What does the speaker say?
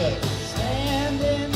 standing